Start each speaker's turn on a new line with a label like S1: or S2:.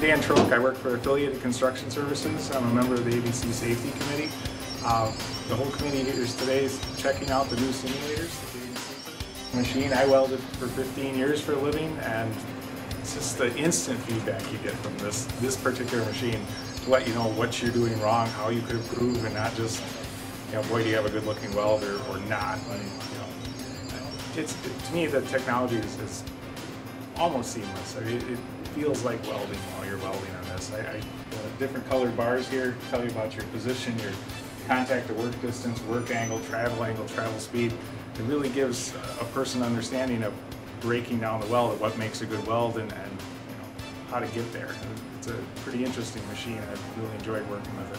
S1: Dan Trocke, I work for Affiliated Construction Services. I'm a member of the ABC Safety Committee. Uh, the whole committee here is today is checking out the new simulators. The machine I welded for 15 years for a living, and it's just the instant feedback you get from this this particular machine to let you know what you're doing wrong, how you could improve, and not just you know, boy, do you have a good-looking welder or not. You know, it's to me the technology is, is almost seamless. I mean, it, it feels like welding while you're welding on this. I, I uh, different colored bars here tell you about your position, your contact to work distance, work angle, travel angle, travel speed. It really gives a person understanding of breaking down the weld, of what makes a good weld, and, and you know how to get there. It's a pretty interesting machine. I've really enjoyed working with it.